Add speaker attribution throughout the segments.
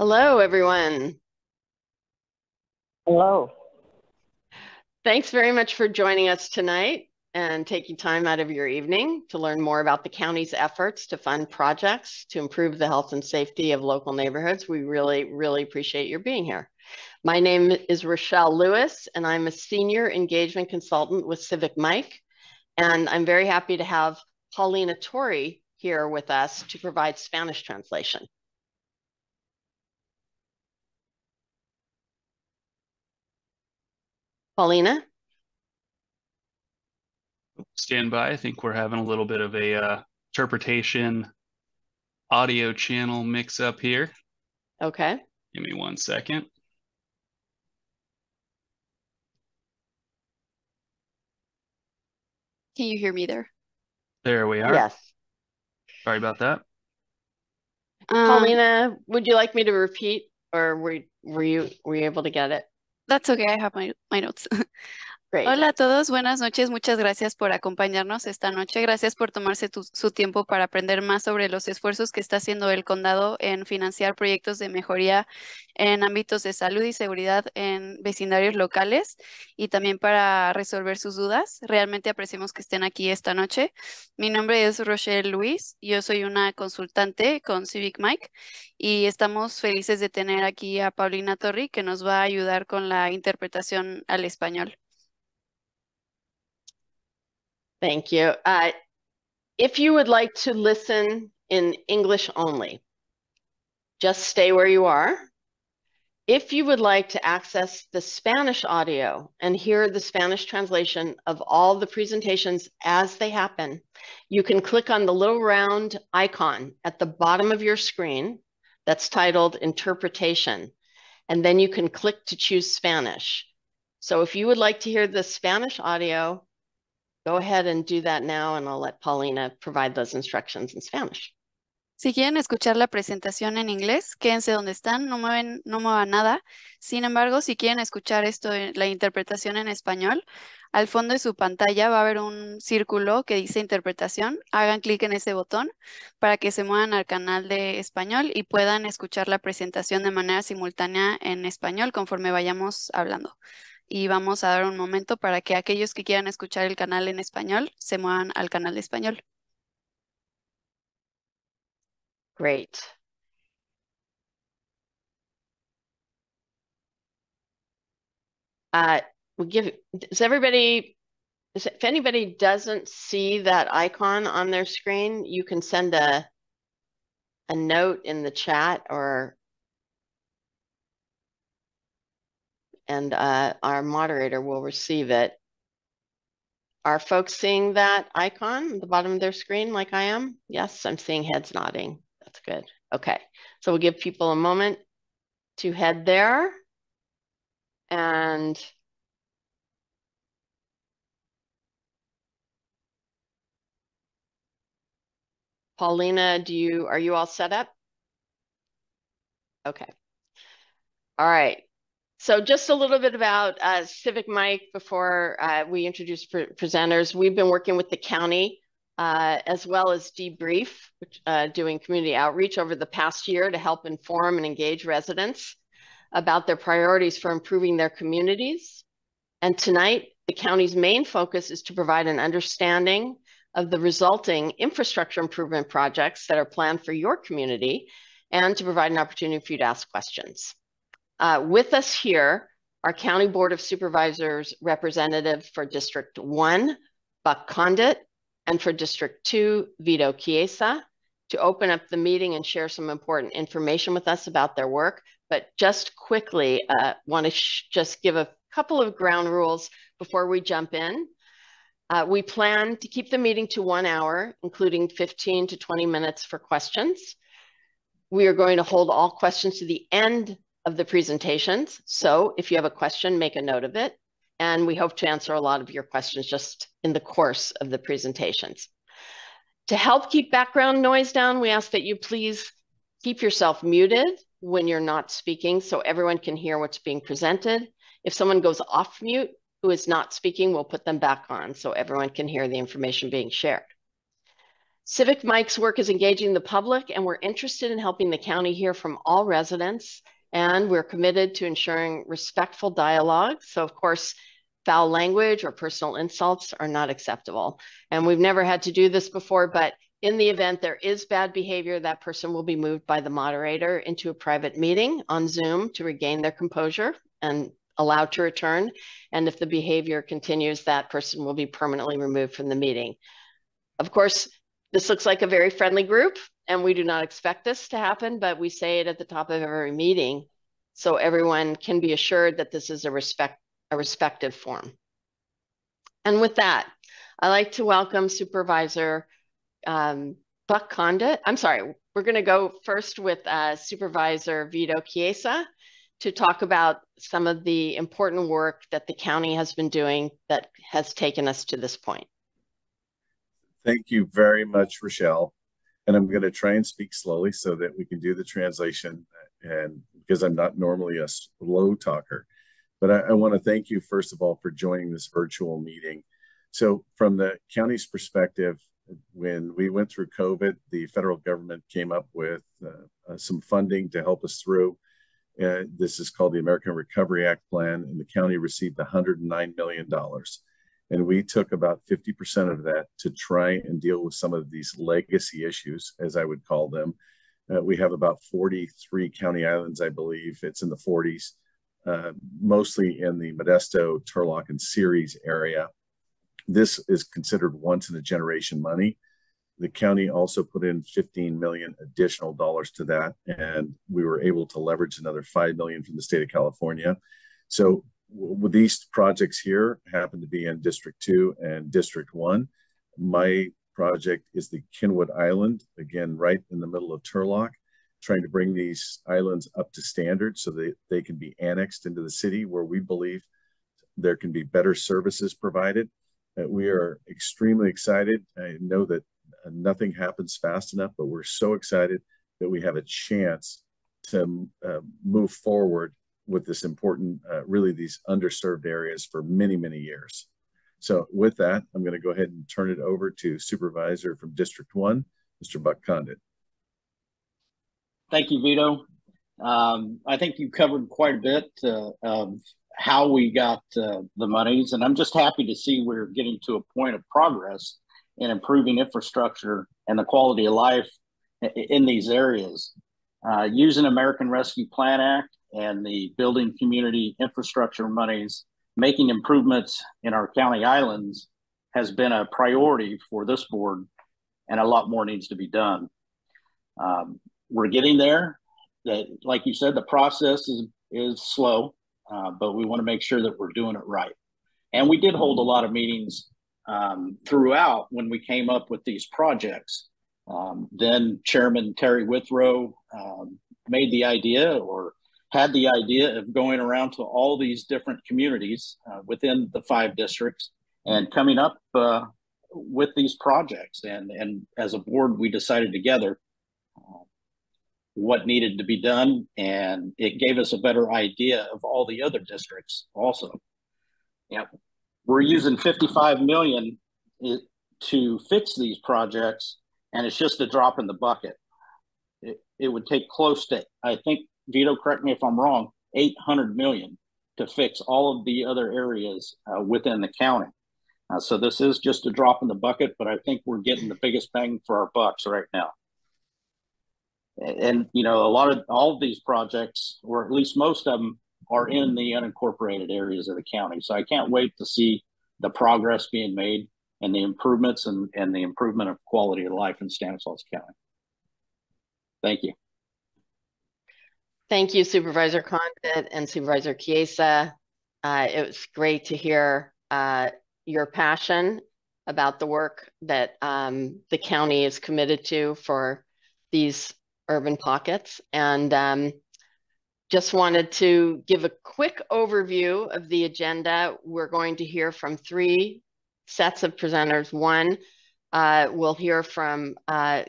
Speaker 1: Hello, everyone.
Speaker 2: Hello.
Speaker 1: Thanks very much for joining us tonight and taking time out of your evening to learn more about the county's efforts to fund projects to improve the health and safety of local neighborhoods. We really, really appreciate your being here. My name is Rochelle Lewis, and I'm a senior engagement consultant with CivicMic. And I'm very happy to have Paulina Torre here with us to provide Spanish translation. Paulina?
Speaker 3: Stand by. I think we're having a little bit of a uh, interpretation audio channel mix up here.
Speaker 1: Okay.
Speaker 3: Give me one second.
Speaker 4: Can you hear me there?
Speaker 3: There we are.
Speaker 1: Yes.
Speaker 3: Sorry about that.
Speaker 4: Um,
Speaker 1: Paulina, would you like me to repeat or were, were you were you able to get it?
Speaker 4: That's okay, I have my, my notes. Hola a todos, buenas noches, muchas gracias por acompañarnos esta noche, gracias por tomarse su tiempo para aprender más sobre los esfuerzos que está haciendo el condado en financiar proyectos de mejoría en ámbitos de salud y seguridad en vecindarios locales y también para resolver sus dudas. Realmente apreciamos que estén aquí esta noche. Mi nombre es Rochelle Luis, yo soy una consultante con Civic Mike y estamos felices de tener aquí a Paulina Torri que nos va a ayudar con la interpretación al español.
Speaker 1: Thank you. Uh, if you would like to listen in English only, just stay where you are. If you would like to access the Spanish audio and hear the Spanish translation of all the presentations as they happen, you can click on the little round icon at the bottom of your screen that's titled Interpretation, and then you can click to choose Spanish. So if you would like to hear the Spanish audio, Go ahead and do that now, and I'll let Paulina provide those instructions in Spanish.
Speaker 4: Si quieren escuchar la presentación en inglés, quédense donde están, no mueven, no muevan nada. Sin embargo, si quieren escuchar esto, la interpretación en español, al fondo de su pantalla va a haber un círculo que dice interpretación. Hagan clic en ese botón para que se muevan al canal de español y puedan escuchar la presentación de manera simultánea en español conforme vayamos hablando. Y vamos a dar un momento para que aquellos que quieran escuchar el canal en español se muevan al canal español.
Speaker 1: Great. Uh, we give, does everybody, if anybody doesn't see that icon on their screen, you can send a, a note in the chat or and uh, our moderator will receive it. Are folks seeing that icon at the bottom of their screen like I am? Yes, I'm seeing heads nodding. That's good. Okay, so we'll give people a moment to head there. And Paulina, do you, are you all set up? Okay. All right. So just a little bit about uh, CivicMic before uh, we introduce pre presenters. We've been working with the county uh, as well as Debrief, which, uh, doing community outreach over the past year to help inform and engage residents about their priorities for improving their communities. And tonight, the county's main focus is to provide an understanding of the resulting infrastructure improvement projects that are planned for your community and to provide an opportunity for you to ask questions. Uh, with us here, our County Board of Supervisors representative for District 1, Buck Condit, and for District 2, Vito Chiesa, to open up the meeting and share some important information with us about their work. But just quickly, uh, want to just give a couple of ground rules before we jump in. Uh, we plan to keep the meeting to one hour, including 15 to 20 minutes for questions. We are going to hold all questions to the end of the presentations. So if you have a question, make a note of it. And we hope to answer a lot of your questions just in the course of the presentations. To help keep background noise down, we ask that you please keep yourself muted when you're not speaking so everyone can hear what's being presented. If someone goes off mute who is not speaking, we'll put them back on so everyone can hear the information being shared. CivicMic's work is engaging the public, and we're interested in helping the county hear from all residents. And we're committed to ensuring respectful dialogue. So, of course, foul language or personal insults are not acceptable. And we've never had to do this before, but in the event there is bad behavior, that person will be moved by the moderator into a private meeting on Zoom to regain their composure and allowed to return. And if the behavior continues, that person will be permanently removed from the meeting. Of course, this looks like a very friendly group, and we do not expect this to happen, but we say it at the top of every meeting so everyone can be assured that this is a respect a respective form. And with that, I'd like to welcome Supervisor um, Buck Condit. I'm sorry, we're going to go first with uh, Supervisor Vito Chiesa to talk about some of the important work that the county has been doing that has taken us to this point.
Speaker 2: Thank you very much, Rochelle. And I'm going to try and speak slowly so that we can do the translation. And because I'm not normally a slow talker, but I, I want to thank you, first of all, for joining this virtual meeting. So, from the county's perspective, when we went through COVID, the federal government came up with uh, uh, some funding to help us through. Uh, this is called the American Recovery Act plan, and the county received $109 million. And we took about 50% of that to try and deal with some of these legacy issues, as I would call them. Uh, we have about 43 county islands, I believe. It's in the 40s, uh, mostly in the Modesto, Turlock, and Ceres area. This is considered once in a generation money. The county also put in 15 million additional dollars to that, and we were able to leverage another 5 million from the state of California. So these projects here happen to be in District 2 and District 1. My project is the Kenwood Island, again, right in the middle of Turlock, trying to bring these islands up to standard so that they can be annexed into the city where we believe there can be better services provided. Uh, we are extremely excited. I know that uh, nothing happens fast enough, but we're so excited that we have a chance to uh, move forward with this important, uh, really these underserved areas for many, many years. So with that, I'm going to go ahead and turn it over to Supervisor from District 1, Mr. Buck Condit.
Speaker 5: Thank you, Vito. Um, I think you covered quite a bit uh, of how we got uh, the monies, and I'm just happy to see we're getting to a point of progress in improving infrastructure and the quality of life in these areas. Uh, using American Rescue Plan Act and the building community infrastructure monies, making improvements in our county islands has been a priority for this board, and a lot more needs to be done. Um, we're getting there. That, like you said, the process is is slow, uh, but we want to make sure that we're doing it right. And we did hold a lot of meetings um, throughout when we came up with these projects. Um, then Chairman Terry Withrow um, made the idea or had the idea of going around to all these different communities uh, within the five districts and coming up uh, with these projects. And, and as a board, we decided together uh, what needed to be done. And it gave us a better idea of all the other districts also. Yep. We're using 55 million to fix these projects, and it's just a drop in the bucket. It, it would take close to, I think, Vito, correct me if I'm wrong, 800 million to fix all of the other areas uh, within the county. Uh, so this is just a drop in the bucket, but I think we're getting the biggest bang for our bucks right now. And, you know, a lot of all of these projects, or at least most of them, are in the unincorporated areas of the county. So I can't wait to see the progress being made and the improvements and, and the improvement of quality of life in Stanislaus County. Thank you.
Speaker 1: Thank you, Supervisor Condit and Supervisor Chiesa. Uh, it was great to hear uh, your passion about the work that um, the county is committed to for these urban pockets. And um, just wanted to give a quick overview of the agenda. We're going to hear from three sets of presenters. One, uh, we'll hear from uh,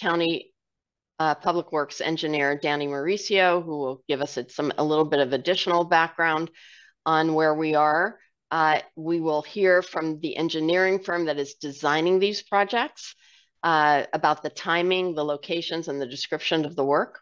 Speaker 1: County uh, Public Works engineer Danny Mauricio, who will give us some a little bit of additional background on where we are. Uh, we will hear from the engineering firm that is designing these projects. uh, about the timing, the locations, and the description of the work.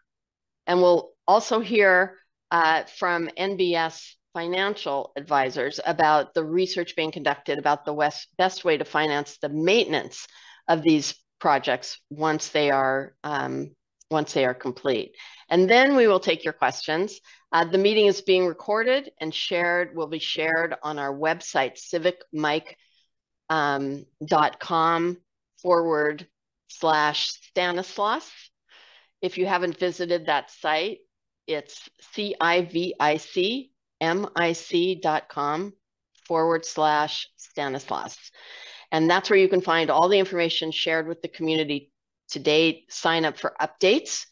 Speaker 1: And we'll also hear uh, from NBS financial advisors about the research being conducted about the west, best way to finance the maintenance of these projects once they are um, once they are complete. And then we will take your questions. Uh, the meeting is being recorded and shared, will be shared on our website, civicmic.com um, forward slash Stanislaus. If you haven't visited that site, it's C-I-V-I-C-M-I-C.com forward slash Stanislaus. And that's where you can find all the information shared with the community to date, sign up for updates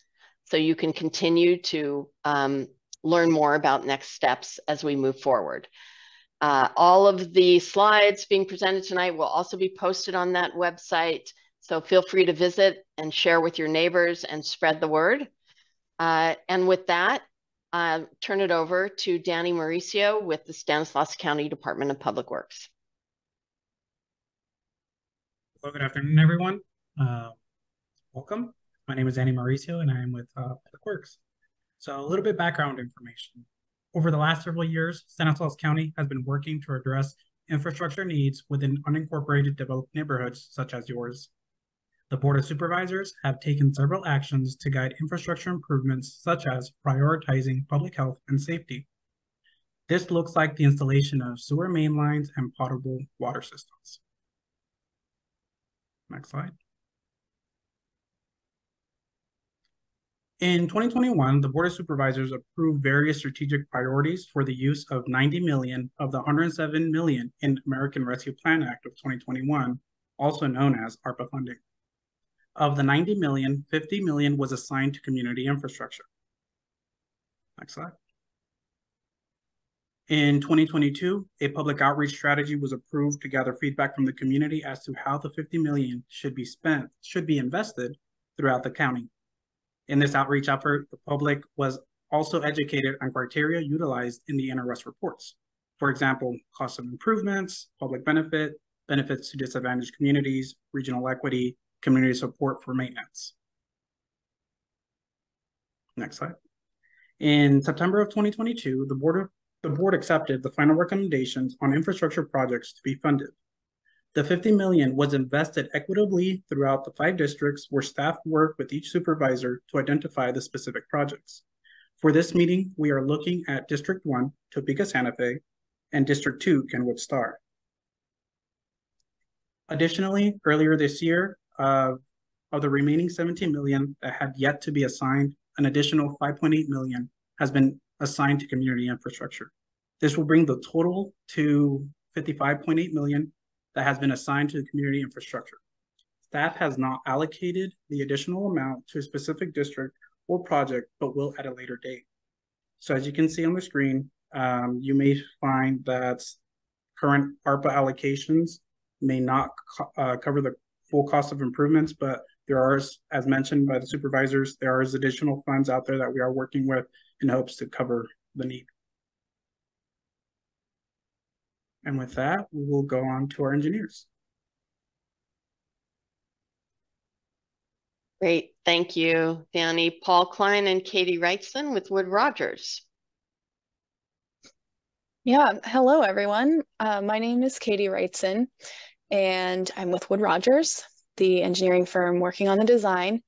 Speaker 1: so you can continue to um, learn more about next steps as we move forward. Uh, all of the slides being presented tonight will also be posted on that website. So feel free to visit and share with your neighbors and spread the word. Uh, and with that, uh, turn it over to Danny Mauricio with the Stanislaus County Department of Public Works.
Speaker 6: Well, good afternoon, everyone. Uh, welcome. My name is Annie Mauricio, and I am with uh, Public Works. So a little bit background information. Over the last several years, Stanislaus County has been working to address infrastructure needs within unincorporated developed neighborhoods such as yours. The Board of Supervisors have taken several actions to guide infrastructure improvements such as prioritizing public health and safety. This looks like the installation of sewer main lines and potable water systems. Next slide. In 2021, the Board of Supervisors approved various strategic priorities for the use of 90 million of the 107 million in American Rescue Plan Act of 2021, also known as ARPA funding. Of the 90 million, 50 million was assigned to community infrastructure. Next slide. In 2022, a public outreach strategy was approved to gather feedback from the community as to how the 50 million should be spent, should be invested throughout the county. In this outreach effort, the public was also educated on criteria utilized in the NRS reports. For example, cost of improvements, public benefit, benefits to disadvantaged communities, regional equity, community support for maintenance. Next slide. In September of 2022, the board, the board accepted the final recommendations on infrastructure projects to be funded. The 50 million was invested equitably throughout the five districts where staff worked with each supervisor to identify the specific projects. For this meeting, we are looking at District 1, Topeka Santa Fe, and District 2, Kenwood Starr. Additionally, earlier this year, uh, of the remaining 17 million that had yet to be assigned, an additional 5.8 million has been assigned to community infrastructure. This will bring the total to 55.8 million that has been assigned to the community infrastructure. Staff has not allocated the additional amount to a specific district or project, but will at a later date. So as you can see on the screen, um, you may find that current ARPA allocations may not co uh, cover the full cost of improvements, but there are, as mentioned by the supervisors, there are additional funds out there that we are working with in hopes to cover the need. And with that, we will go on to our engineers.
Speaker 1: Great, thank you, Danny. Paul Klein and Katie Wrightson with Wood Rodgers.
Speaker 7: Yeah, hello everyone. Uh, my name is Katie Wrightson and I'm with Wood Rodgers, the engineering firm working on the design.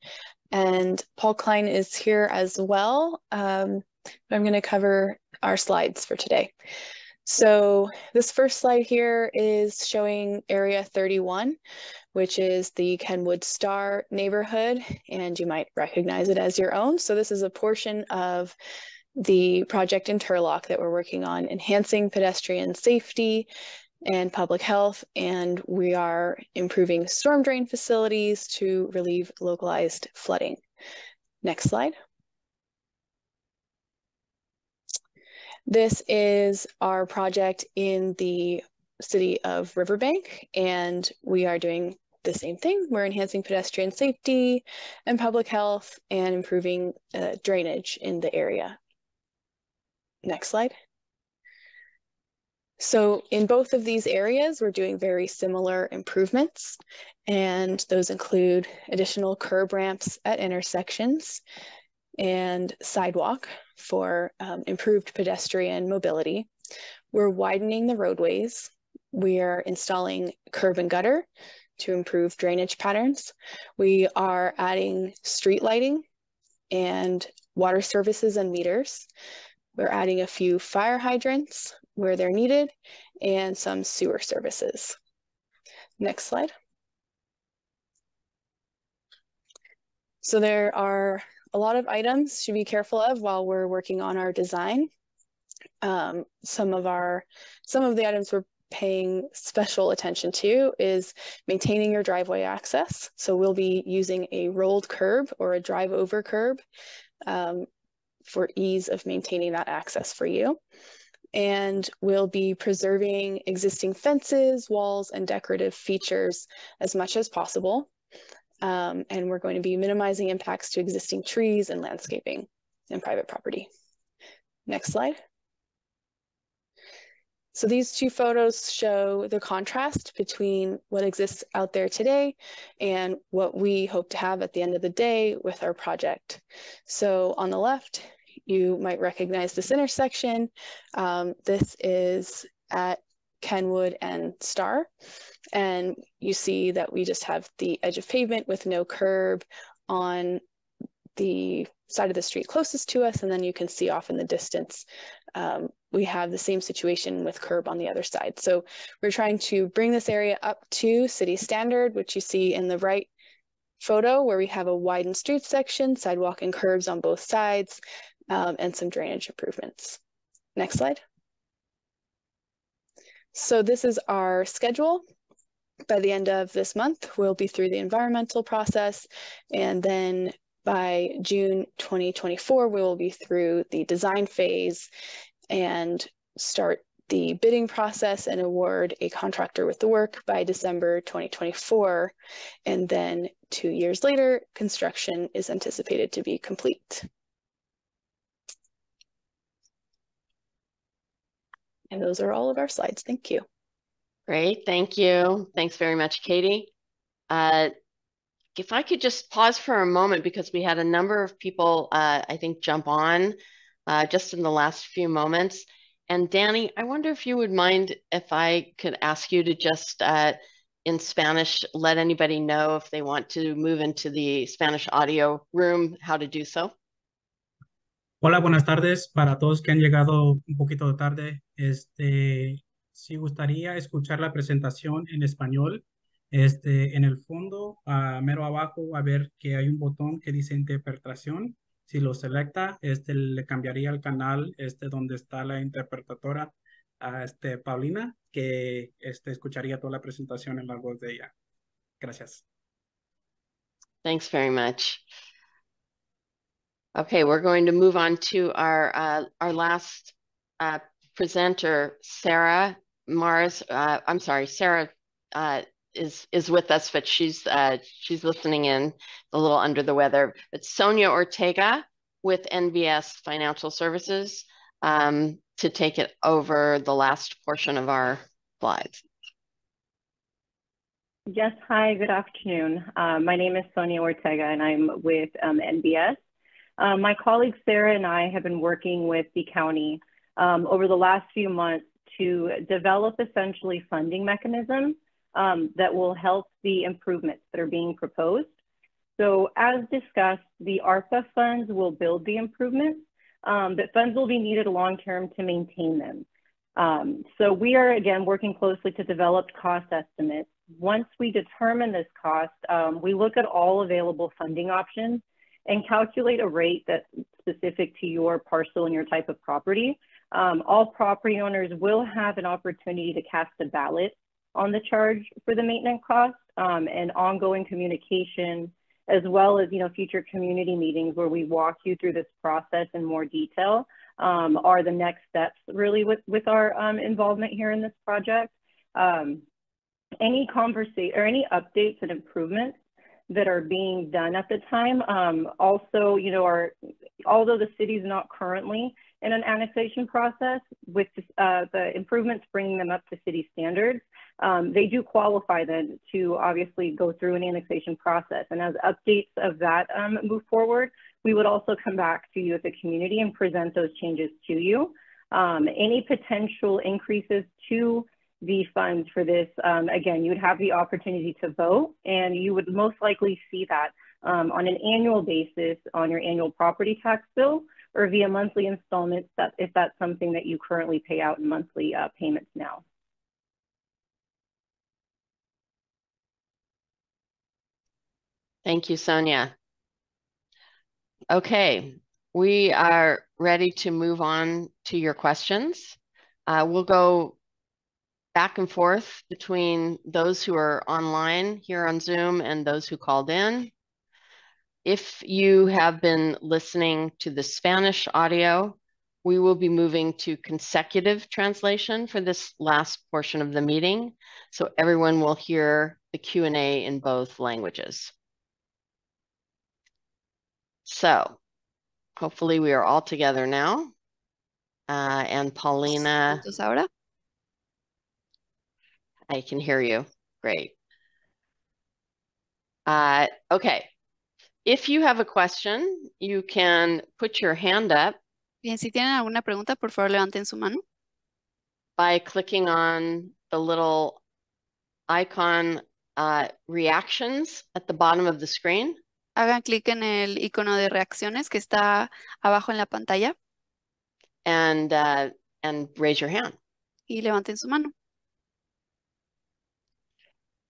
Speaker 7: And Paul Klein is here as well. Um, I'm going to cover our slides for today. So this first slide here is showing Area 31, which is the Kenwood Starr neighborhood, and you might recognize it as your own. So this is a portion of the project in Turlock that we're working on, enhancing pedestrian safety and public health, and we are improving storm drain facilities to relieve localized flooding. Next slide. This is our project in the city of Riverbank, and we are doing the same thing. We're enhancing pedestrian safety and public health and improving uh, drainage in the area. Next slide. So in both of these areas, we're doing very similar improvements. And those include additional curb ramps at intersections and sidewalk for um, improved pedestrian mobility. We're widening the roadways. We are installing curb and gutter to improve drainage patterns. We are adding street lighting and water services and meters. We're adding a few fire hydrants where they're needed and some sewer services. Next slide. So there are a lot of items to be careful of while we're working on our design. Um, some of our, some of the items we're paying special attention to is maintaining your driveway access. So we'll be using a rolled curb or a drive over curb um, for ease of maintaining that access for you. And we'll be preserving existing fences, walls, and decorative features as much as possible. Um, and we're going to be minimizing impacts to existing trees and landscaping and private property. Next slide. So these two photos show the contrast between what exists out there today and what we hope to have at the end of the day with our project. So on the left, you might recognize this intersection. Um, this is at Kenwood and Starr. And you see that we just have the edge of pavement with no curb on the side of the street closest to us. And then you can see off in the distance, um, we have the same situation with curb on the other side. So we're trying to bring this area up to city standard, which you see in the right photo where we have a widened street section, sidewalk and curbs on both sides, um, and some drainage improvements. Next slide. So this is our schedule. By the end of this month, we'll be through the environmental process. And then by June 2024, we will be through the design phase and start the bidding process and award a contractor with the work by December 2024. And then two years later, construction is anticipated to be complete. And those are all of our slides. Thank you.
Speaker 1: Great, thank you. Thanks very much, Katie. Uh, if I could just pause for a moment because we had a number of people, uh, I think, jump on uh, just in the last few moments. And Danny, I wonder if you would mind if I could ask you to just, uh, in Spanish, let anybody know if they want to move into the Spanish audio room, how to do so.
Speaker 6: Hola, buenas tardes para todos que han llegado un poquito tarde. Este, si gustaría escuchar la presentación en español, este, en el fondo, a mero abajo, a ver que hay un botón que dice interpretación. Si lo selecta, este, le cambiaría el canal este, donde está la interpretadora, a este, Paulina, que este, escucharía toda la presentación en la voz de ella. Gracias.
Speaker 1: Thanks very much. Okay, we're going to move on to our uh, our last uh, presenter, Sarah Mars. Uh, I'm sorry, Sarah uh, is is with us, but she's uh, she's listening in a little under the weather. But Sonia Ortega with NBS Financial Services um, to take it over the last portion of our slides.
Speaker 8: Yes, hi, good afternoon. Uh, my name is Sonia Ortega and I'm with um, NBS. Um, my colleague Sarah and I have been working with the county um, over the last few months to develop essentially funding mechanisms um, that will help the improvements that are being proposed. So as discussed, the ARPA funds will build the improvements, um, but funds will be needed long-term to maintain them. Um, so we are, again, working closely to develop cost estimates. Once we determine this cost, um, we look at all available funding options and calculate a rate that's specific to your parcel and your type of property. Um, all property owners will have an opportunity to cast a ballot on the charge for the maintenance cost um, and ongoing communication, as well as you know future community meetings where we walk you through this process in more detail um, are the next steps really with, with our um, involvement here in this project. Um, any conversation or any updates and improvements that are being done at the time. Um, also, you know, our, although the city is not currently in an annexation process with uh, the improvements bringing them up to city standards, um, they do qualify then to obviously go through an annexation process. And as updates of that um, move forward, we would also come back to you as a community and present those changes to you. Um, any potential increases to the funds for this, um, again, you would have the opportunity to vote and you would most likely see that um, on an annual basis on your annual property tax bill or via monthly installments that if that's something that you currently pay out in monthly uh, payments now.
Speaker 1: Thank you, Sonia. Okay, we are ready to move on to your questions. Uh, we'll go back and forth between those who are online here on Zoom and those who called in. If you have been listening to the Spanish audio, we will be moving to consecutive translation for this last portion of the meeting, so everyone will hear the Q&A in both languages. So hopefully we are all together now. Uh, and Paulina. I can hear you. Great. Uh, okay. If you have a question, you can put your hand up.
Speaker 4: Bien, si tienen alguna pregunta, por favor levanten su mano.
Speaker 1: By clicking on the little icon uh, reactions at the bottom of the screen.
Speaker 4: Hagan clic en el icono de reacciones que está abajo en la pantalla.
Speaker 1: And, uh, and raise your hand.
Speaker 4: Y levanten su mano.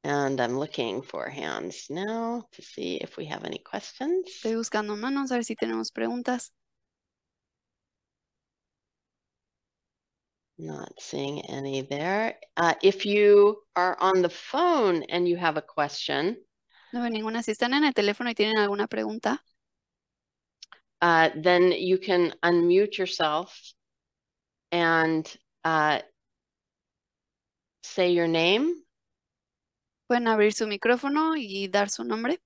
Speaker 1: And I'm looking for hands now to see if we have any questions.
Speaker 4: Estoy buscando manos a ver si tenemos preguntas.
Speaker 1: Not seeing any there. Uh, if you are on the phone and you have a question.
Speaker 4: No veo ninguna. Si están en el teléfono y tienen alguna pregunta.
Speaker 1: Uh, then you can unmute yourself and uh, say your name
Speaker 4: Pueden abrir su micrófono y dar su nombre.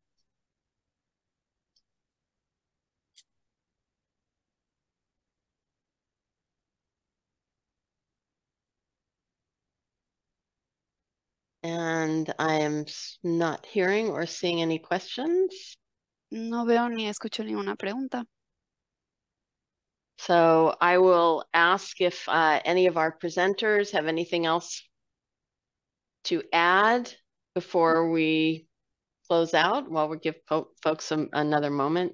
Speaker 1: And I am not hearing or seeing any questions.
Speaker 4: No veo ni escucho ninguna pregunta.
Speaker 1: So I will ask if uh, any of our presenters have anything else to add before we close out while we give folks some, another moment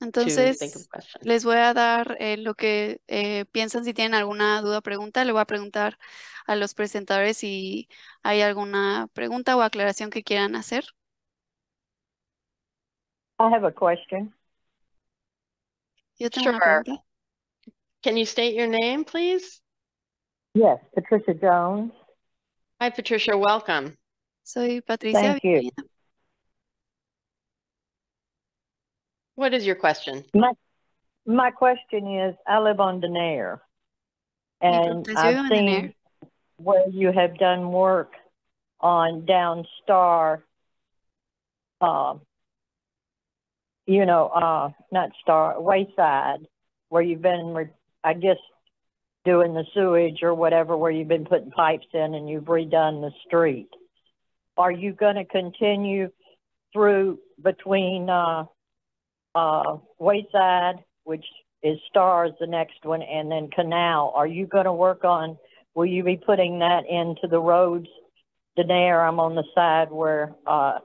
Speaker 4: Entonces, les voy a dar eh, lo que eh, piensan si tienen alguna duda o pregunta. Le voy a preguntar a los presentadores si hay alguna pregunta o aclaración que quieran hacer.
Speaker 9: I have a question.
Speaker 4: Yo tengo una pregunta.
Speaker 1: Can you state your name, please?
Speaker 9: Yes, Patricia Jones.
Speaker 1: Hi, Patricia. Welcome.
Speaker 4: Soy Patricia.
Speaker 9: Thank you.
Speaker 1: What is your question?
Speaker 9: My, my question is, I live on Denair, and I've seen where you have done work on Down Starr, uh, you know, uh, not Starr, Wayside, where you've been, I guess, doing the sewage or whatever, where you've been putting pipes in and you've redone the street. Are you going to continue through between uh, uh, Wayside, which is Starr's, the next one, and then Canal? Are you going to work on? Will you be putting that into the roads? Denair, I'm on the side where uh,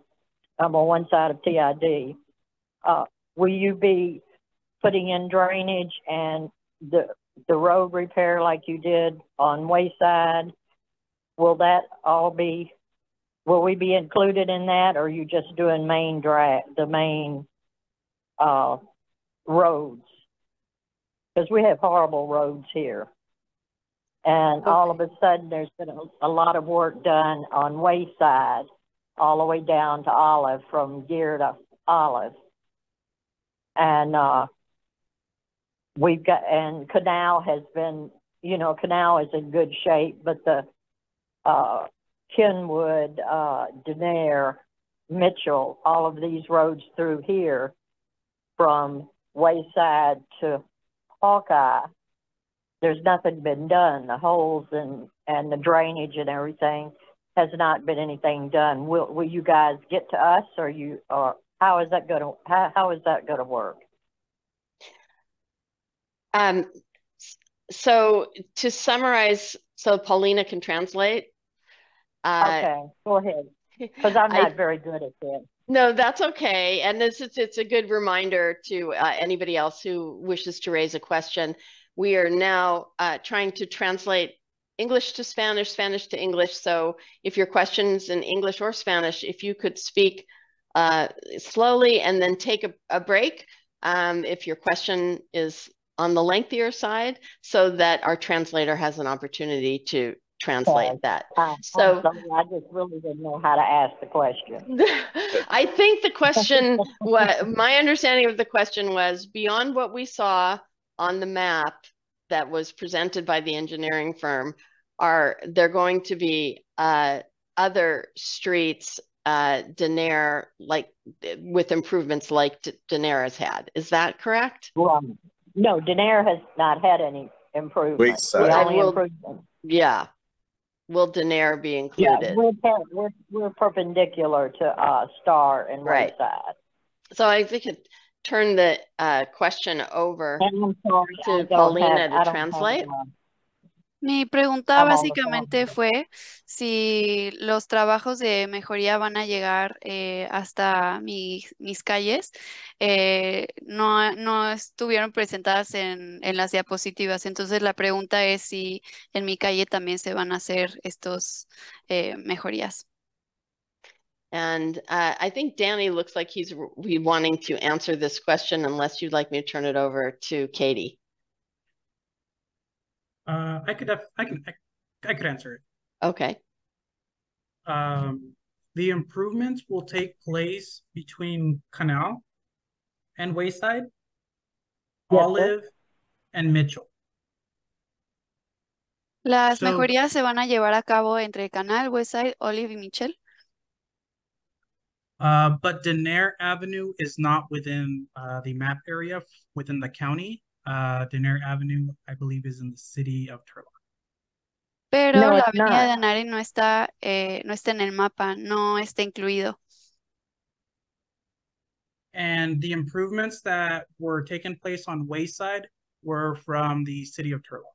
Speaker 9: I'm on one side of TID. Uh, will you be putting in drainage and the the road repair like you did on Wayside? Will that all be will we be included in that, or are you just doing main drag, the main uh, roads? Because we have horrible roads here. And all of a sudden, there's been a, a, lot of work done on Wayside, all the way down to Olive, from Geer to Olive. And uh, we've got, and Canal has been, you know, Canal is in good shape, but the uh, Kenwood, uh, Denair, Mitchell, all of these roads through here from Wayside to Hawkeye, there's nothing been done. The holes and, and the drainage and everything has not been anything done. Will, will you guys get to us or you, or how is that going to, how, how is that going to work?
Speaker 1: Um, so to summarize, so Paulina can translate.
Speaker 9: Uh, okay, go ahead. Because I'm not I, very good at that.
Speaker 1: No, that's okay. And this is it's a good reminder to uh, anybody else who wishes to raise a question. We are now uh, trying to translate English to Spanish, Spanish to English. So if your question's in English or Spanish, if you could speak uh, slowly and then take a, a break um, if your question is on the lengthier side so that our translator has an opportunity to translate that. Uh, so
Speaker 9: I just really didn't know how to ask the question.
Speaker 1: I think the question, what my understanding of the question was beyond what we saw on the map that was presented by the engineering firm, are there going to be uh, other streets, uh, Denair, like with improvements like Denair has had? Is that correct?
Speaker 9: Well, no, Denair has not had any improvements. Wait,
Speaker 1: Yeah, will Denair be included?
Speaker 9: Yeah, we're, we're, we're perpendicular to uh, Starr and right. Wayside.
Speaker 1: So I think it turn the uh, question over sorry, to Paulina have, to translate. Have,
Speaker 4: Mi pregunta básicamente fue si los trabajos de mejoría van a llegar eh, hasta mis calles. Eh, no, no estuvieron presentadas en, en las diapositivas, entonces la pregunta es si en mi calle también se van a hacer estos eh, mejorías.
Speaker 1: And uh, I think Danny looks like he's wanting to answer this question unless you'd like me to turn it over to Katie.
Speaker 6: Uh, I could have, I can, I, I could answer it.
Speaker 1: Okay.
Speaker 6: Um, the improvements will take place between Canal and Wayside, yes, Olive, sir. and Mitchell.
Speaker 4: Las so, mejorías se van a llevar a cabo entre Canal, Wayside, Olive y Mitchell.
Speaker 6: Uh, but Denair Avenue is not within uh, the map area within the county. Uh, Denair Avenue, I believe, is in the city of Turlock.
Speaker 4: Pero no, la avenida de Denair no está, eh, no está en el mapa, no está incluido.
Speaker 6: And the improvements that were taking place on Wayside were from the city of Turlock.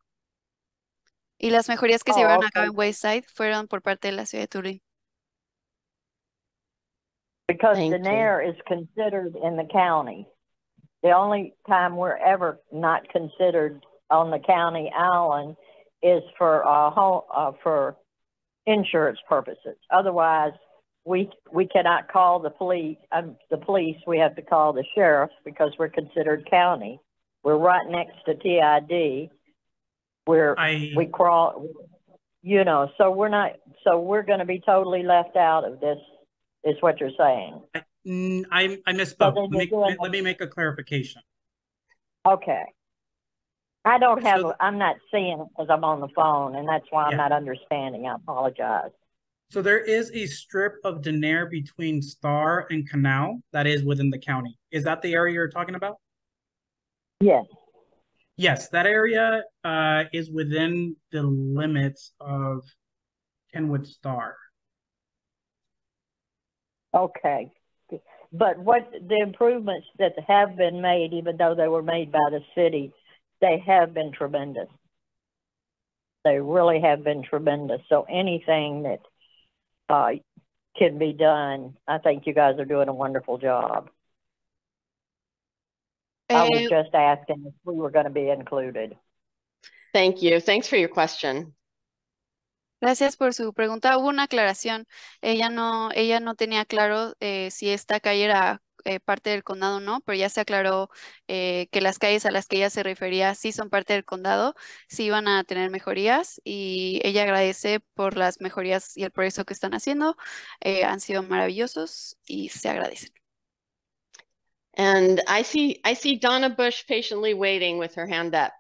Speaker 4: Y las mejorías que oh, se llevaron okay. a cabo en Wayside fueron por parte de la ciudad de Turlock.
Speaker 9: Because Thank Denair you. is considered in the county. The only time we're ever not considered on the county island is for uh, home, uh, for insurance purposes. Otherwise, we we cannot call the police. Um, the police. We have to call the sheriff because we're considered county. We're right next to TID. We're I... we crawl. You know, so we're not. So we're going to be totally left out of this. Is what you're saying?
Speaker 6: Mm, I, I misspoke. let, me, let me make a clarification.
Speaker 9: Okay. I don't have, so, I'm not seeing it because I'm on the phone and that's why I'm yeah. not understanding. I apologize.
Speaker 6: So there is a strip of Denair between Starr and Canal that is within the county. Is that the area you're talking about?
Speaker 9: Yes.
Speaker 6: Yes, that area uh, is within the limits of Kenwood Starr.
Speaker 9: Okay. But what the improvements that have been made, even though they were made by the city, they have been tremendous. They really have been tremendous. So anything that uh, can be done, I think you guys are doing a wonderful job. I was just asking if we were going to be included.
Speaker 1: Thank you. Thanks for your question.
Speaker 4: Gracias por su pregunta. Hubo una aclaración. Ella no, ella no tenía claro eh, si esta calle era eh, parte del condado o no, pero ya se aclaró eh, que las calles a las que ella se refería sí son parte del condado, sí iban a tener mejorías y ella agradece por las mejorías y el progreso que están haciendo. han sido maravillosos y se agradecen.
Speaker 1: And I see, I see Donna Bush patiently waiting with her hand up.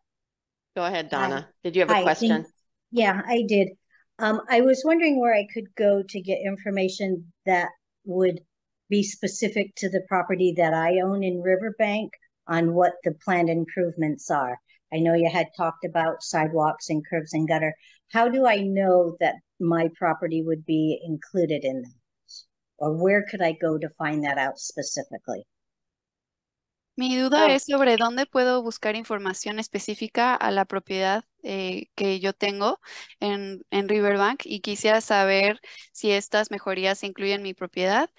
Speaker 1: Go ahead, Donna. Did you have a question?
Speaker 10: yeah, I did. Um, I was wondering where I could go to get information that would be specific to the property that I own in Riverbank on what the planned improvements are? I know you had talked about sidewalks and curbs and gutter. How do I know that my property would be included in that? Or where could I go to find that out specifically?
Speaker 4: Mi duda es sobre dónde puedo buscar información específica a la propiedad eh, que yo tengo en, en Riverbank y quisiera saber si estas mejorías incluyen mi propiedad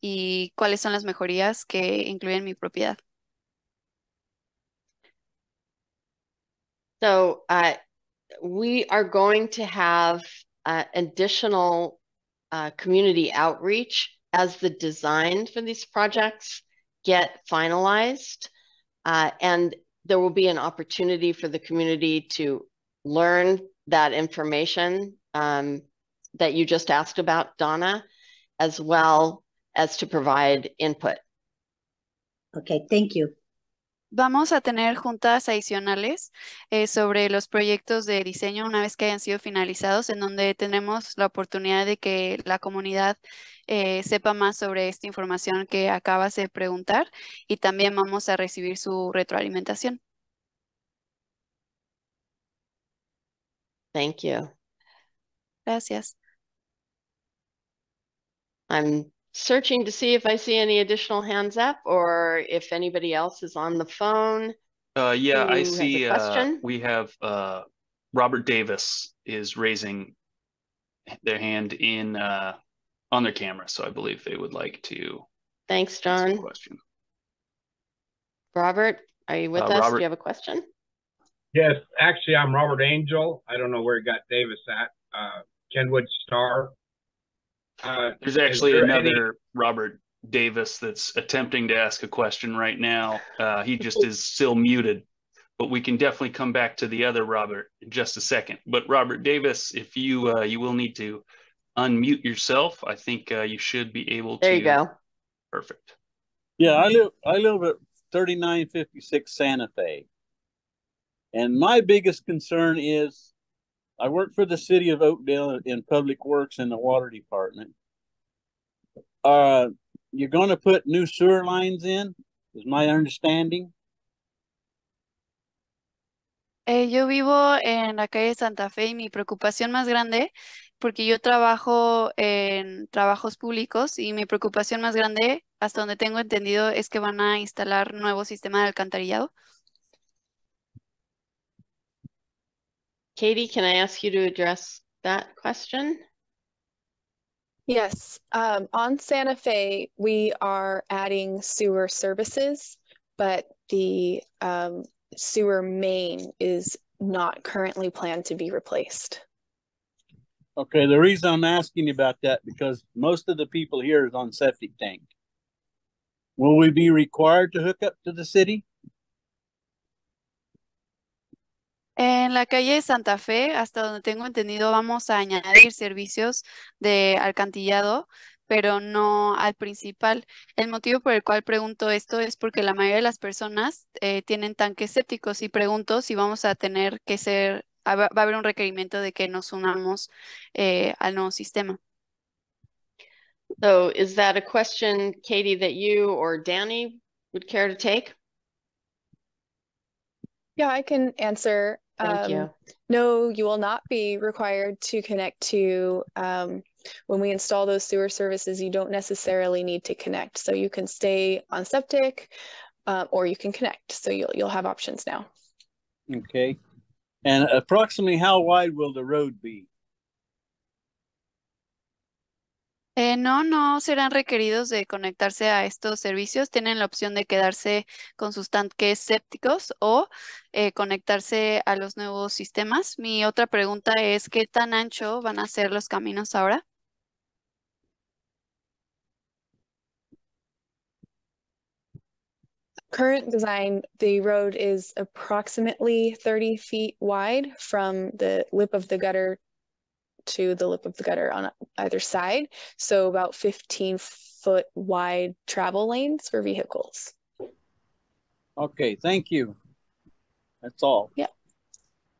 Speaker 4: y cuáles son las mejorías que incluyen mi propiedad.
Speaker 1: So uh, we are going to have uh, additional uh, community outreach as the design for these projects get finalized. Uh, and there will be an opportunity for the community to learn that information um, that you just asked about, Donna, as well as to provide input.
Speaker 10: Okay, thank you.
Speaker 4: Vamos a tener juntas adicionales eh, sobre los proyectos de diseño una vez que hayan sido finalizados, en donde tenemos la oportunidad de que la comunidad eh, sepa más sobre esta información que acabas de preguntar y también vamos a recibir su retroalimentación.
Speaker 1: Thank you.
Speaker 4: Gracias.
Speaker 1: I'm searching to see if I see any additional hands up or if anybody else is on the phone.
Speaker 3: Uh, yeah, I see. Uh, we have uh, Robert Davis is raising their hand in uh, on their camera, so I believe they would like to.
Speaker 1: Thanks, John.
Speaker 3: Question.
Speaker 1: Robert, are you with
Speaker 3: Uh,
Speaker 1: us?
Speaker 3: Robert-
Speaker 1: Do you have a question?
Speaker 11: Yes, actually, I'm Robert Angel. I don't know where he got Davis at. Uh, Kenwood Starr. Uh,
Speaker 3: There's actually
Speaker 11: there any-
Speaker 3: another Robert Davis that's attempting to ask a question right now. Uh, he just is still muted, but we can definitely come back to the other Robert in just a second. But Robert Davis, if you uh, you will need to unmute yourself, I think uh, you should be able to.
Speaker 1: There you go.
Speaker 3: Perfect.
Speaker 12: Yeah, I live I live at 3956 Santa Fe. And my biggest concern is I work for the city of Oakdale in public works in the water department. Uh you're going to put new sewer lines in is my understanding.
Speaker 4: Eh, yo vivo en la calle Santa Fe y mi preocupación más grande, porque yo trabajo en trabajos públicos y mi preocupación más grande, hasta donde tengo entendido, es que van a instalar nuevo sistema de alcantarillado.
Speaker 1: Katie, can I ask you to address that question?
Speaker 7: Yes, um, on Santa Fe, we are adding sewer services, but the um, sewer main is not currently planned to be replaced.
Speaker 12: Okay, the reason I'm asking you about that because most of the people here is on septic tank. Will we be required to hook up to the city?
Speaker 4: En la calle Santa Fe, hasta donde tengo entendido, vamos a añadir servicios de alcantarillado, pero no al principal. El motivo por el cual pregunto esto es porque la mayoría de las personas eh, tienen tanques sépticos y pregunto si vamos a tener que ser, va va a haber un requerimiento de que nos unamos eh, al nuevo sistema.
Speaker 1: So is that a question, Katie, that you or Danny would care to take?
Speaker 7: Yeah, I can answer.
Speaker 1: Thank
Speaker 7: Um,
Speaker 1: you.
Speaker 7: No, you will not be required to connect to, um, when we install those sewer services, you don't necessarily need to connect. So you can stay on septic, uh, or you can connect. So you'll, you'll have options now.
Speaker 12: Okay. And approximately how wide will the road be?
Speaker 4: Eh, no, no serán requeridos de conectarse a estos servicios. Tienen la opción de quedarse con sus tanques sépticos o eh, conectarse a los nuevos sistemas. Mi otra pregunta es, ¿qué tan ancho van a ser los caminos ahora?
Speaker 7: Current design, the road is approximately 30 feet wide from the lip of the gutter to the lip of the gutter on either side. So about 15 foot wide travel lanes for vehicles.
Speaker 12: Okay, thank you. That's all. Yeah.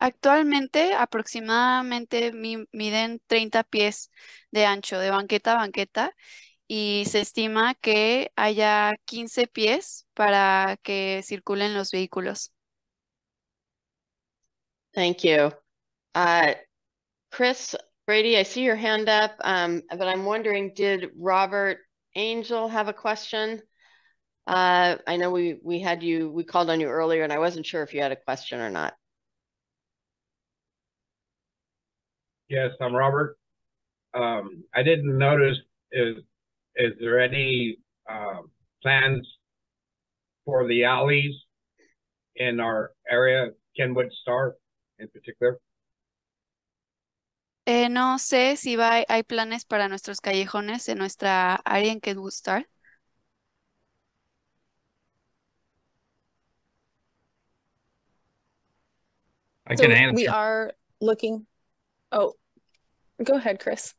Speaker 4: Actualmente aproximadamente mi- miden 30 pies de ancho de banqueta a banqueta y se estima que haya 15 pies para que circulen los vehículos.
Speaker 1: Thank you. Uh, Chris, Brady, I see your hand up, um, but I'm wondering, did Robert Angel have a question? Uh, I know we, we had you, we called on you earlier and I wasn't sure if you had a question or not.
Speaker 11: Yes, I'm Robert. Um, I didn't notice, is, is there any, um, plans for the alleys in our area, Kenwood Starr in particular?
Speaker 4: Eh, no sé si va, hay planes para nuestros callejones en nuestra área en Kenwood Starr.
Speaker 13: I
Speaker 7: So
Speaker 13: can answer.
Speaker 7: we are looking, oh, go ahead, Chris.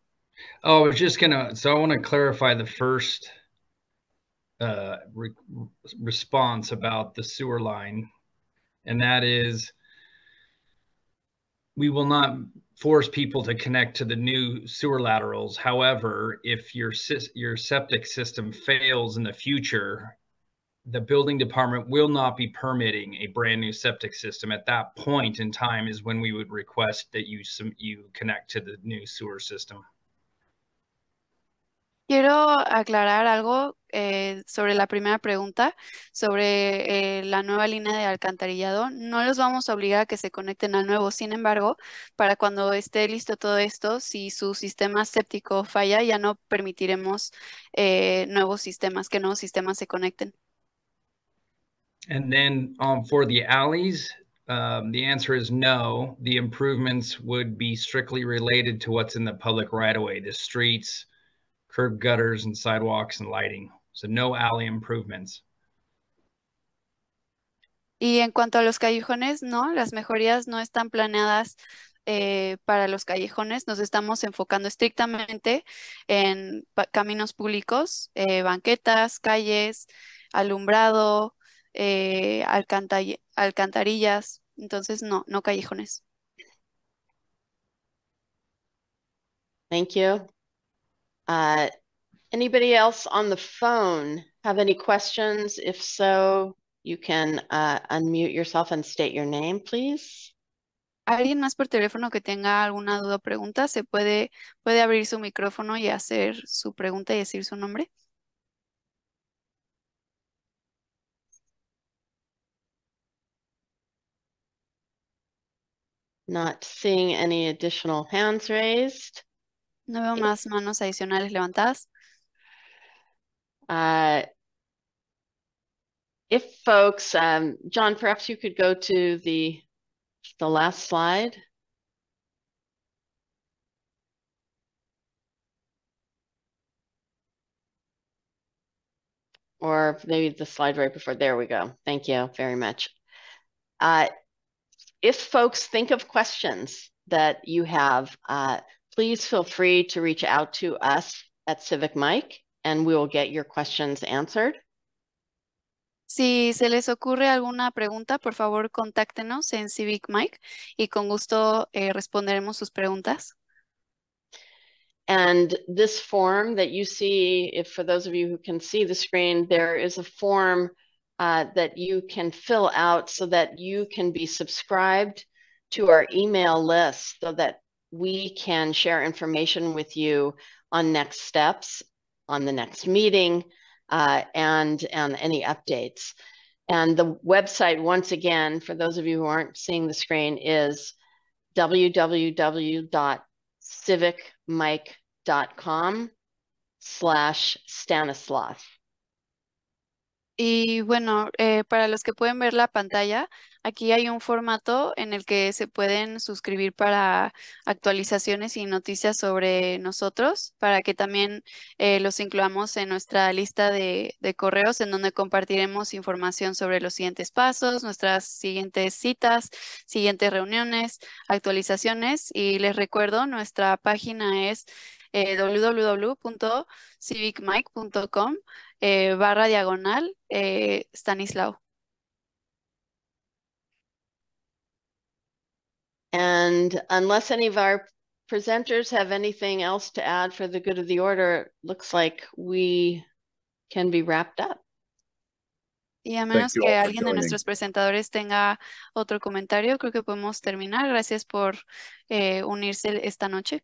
Speaker 13: Oh, I was just gonna, so I want to clarify the first uh, re response about the sewer line. And that is, we will not force people to connect to the new sewer laterals. However, if your your septic system fails in the future, the building department will not be permitting a brand new septic system. At that point in time is when we would request that you some you connect to the new sewer system.
Speaker 4: Quiero aclarar algo eh, sobre la primera pregunta, sobre eh, la nueva línea de alcantarillado. No los vamos a obligar a que se conecten al nuevo. Sin embargo, para cuando esté listo todo esto, si su sistema séptico falla, ya no permitiremos eh, nuevos sistemas, que nuevos sistemas se conecten.
Speaker 13: And then um, for the alleys, um, the answer is no. The improvements would be strictly related to what's in the public right of way, the streets, curb gutters and sidewalks and lighting. So no alley improvements.
Speaker 4: Y en cuanto a los callejones, no, las mejorías no están planeadas eh, para los callejones. Nos estamos enfocando estrictamente en caminos públicos, eh, banquetas, calles, alumbrado, eh, alcantarillas. Entonces, no, no callejones.
Speaker 1: Thank you. Uh, anybody else on the phone have any questions? If so, you can uh, unmute yourself and state your name, please.
Speaker 4: ¿Alguien más por teléfono que tenga alguna duda o pregunta? ¿Se puede, puede abrir su micrófono y hacer su pregunta y decir su nombre?
Speaker 1: Not seeing any additional hands raised.
Speaker 4: No veo más manos adicionales levantadas.
Speaker 1: Uh, if folks, um, John, perhaps you could go to the the last slide. Or maybe the slide right before. There we go. Thank you very much. Uh, if folks think of questions that you have, uh, please feel free to reach out to us at CivicMic and we will get your questions answered.
Speaker 4: Si se les ocurre alguna pregunta, por favor, contáctenos en CivicMic y con gusto eh, responderemos sus preguntas.
Speaker 1: And this form that you see, if for those of you who can see the screen, there is a form uh, that you can fill out so that you can be subscribed to our email list so that we can share information with you on next steps, on the next meeting, uh, and, and any updates. And the website, once again, for those of you who aren't seeing the screen, is www.civicmic.com slash Stanislaus.
Speaker 4: Y bueno, eh, para los que pueden ver la pantalla, aquí hay un formato en el que se pueden suscribir para actualizaciones y noticias sobre nosotros, para que también eh, los incluamos en nuestra lista de, correos en donde compartiremos información sobre los siguientes pasos, nuestras siguientes citas, siguientes reuniones, actualizaciones. Y les recuerdo, nuestra página es eh, www.civicmike.com eh, barra diagonal eh, Stanislao.
Speaker 1: And unless any of our presenters have anything else to add for the good of the order, it looks like we can be wrapped up.
Speaker 4: Y a menos que alguien de nuestros presentadores tenga otro comentario, creo que podemos terminar. Gracias por eh, unirse esta noche.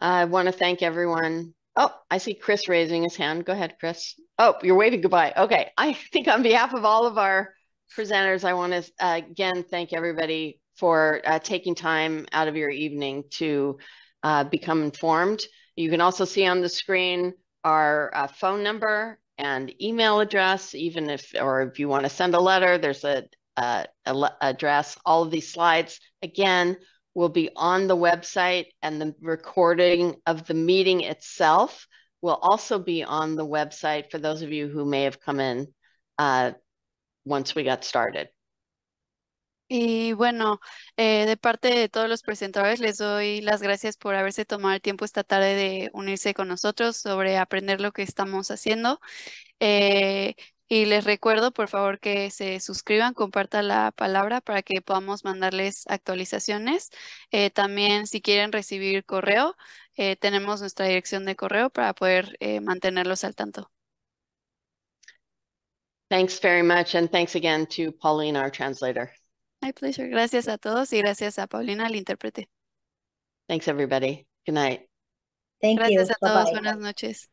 Speaker 1: I want to thank everyone. Oh, I see Chris raising his hand. Go ahead, Chris. Oh, you're waving goodbye. Okay. I think on behalf of all of our presenters, I want to uh, again thank everybody for uh, taking time out of your evening to uh, become informed. You can also see on the screen our uh, phone number and email address, even if, or if you want to send a letter, there's a, a, a address. All of these slides, again, will be on the website and the recording of the meeting itself will also be on the website for those of you who may have come in uh, once we got started.
Speaker 4: Y bueno, eh, de parte de todos los presentadores, les doy las gracias por haberse tomado el tiempo esta tarde de unirse con nosotros sobre aprender lo que estamos haciendo. Eh, y les recuerdo, por favor, que se suscriban, compartan la palabra para que podamos mandarles actualizaciones. Eh, también, si quieren recibir correo, tenemos nuestra dirección de correo para poder mantenerlos al tanto.
Speaker 1: Thanks very much, and thanks again to Pauline, our translator.
Speaker 4: My pleasure. Gracias a todos y gracias a Paulina, el intérprete.
Speaker 1: Thanks, everybody. Good night.
Speaker 10: Thank
Speaker 4: gracias
Speaker 10: you.
Speaker 4: a todos. Bye -bye. Buenas noches.